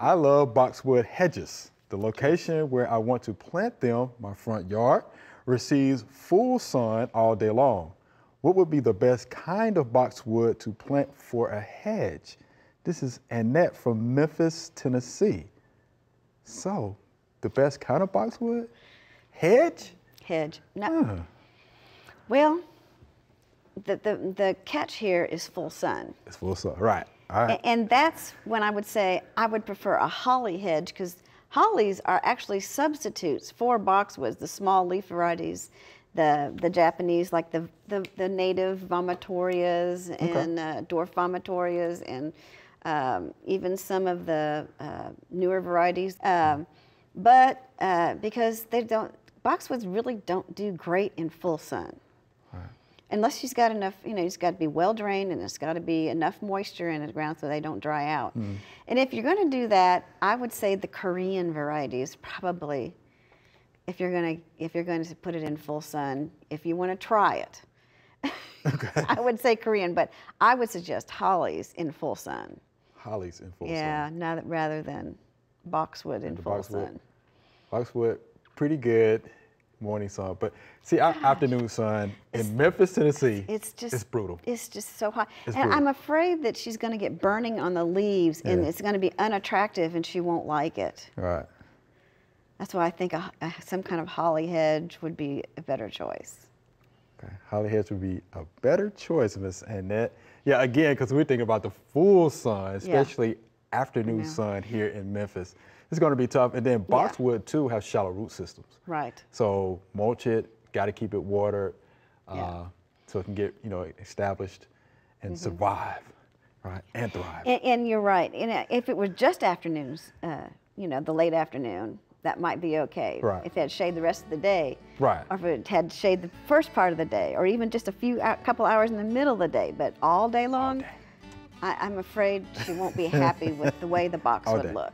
I love boxwood hedges. The location where I want to plant them, my front yard, receives full sun all day long. What would be the best kind of boxwood to plant for a hedge? This is Annette from Memphis, Tennessee. So, the best kind of boxwood? Hedge? Hedge. No. Well, the, the, the catch here is full sun. It's full sun, right. Right. And that's when I would say I would prefer a holly hedge because hollies are actually substitutes for boxwoods, the small leaf varieties, the, the Japanese, like the, the, the native vomitorias and uh, dwarf vomitorias and um, even some of the uh, newer varieties. Um, but uh, because they don't, boxwoods really don't do great in full sun unless she's got enough, you know, it's got to be well drained and it's got to be enough moisture in the ground so they don't dry out. Mm. And if you're going to do that, I would say the Korean variety is probably, if you're going to if you're going to put it in full sun, if you want to try it. Okay. I would say Korean, but I would suggest hollies in full sun. Hollies in full yeah, sun. Yeah, rather than boxwood in full boxwood. sun. Boxwood, pretty good morning sun. But see, our afternoon sun in it's, Memphis, Tennessee, it's just it's brutal. It's just so hot, it's and brutal. I'm afraid that she's going to get burning on the leaves, yeah. and it's going to be unattractive, and she won't like it. Right. That's why I think a, a, some kind of holly hedge would be a better choice. Okay, holly hedge would be a better choice, Miss Annette. Yeah, again, because we're thinking about the full sun, especially yeah. Afternoon sun here in Memphis it's going to be tough. And then boxwood yeah. too has shallow root systems. Right. So mulch it, got to keep it watered, uh, yeah. so it can get you know established and mm -hmm. survive, right, and thrive. And, and you're right. And uh, if it was just afternoons, uh, you know, the late afternoon, that might be okay. Right. If it had shade the rest of the day. Right. Or if it had shade the first part of the day, or even just a few, a couple hours in the middle of the day, but all day long. All day. I, am afraid she won't be happy with the way the box would look.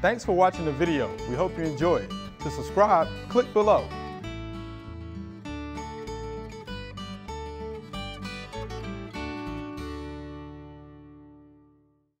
Thanks for watching the video. We hope you enjoyed. To subscribe, click below.